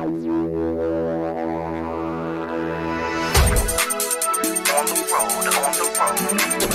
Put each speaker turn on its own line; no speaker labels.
On the road, on the road.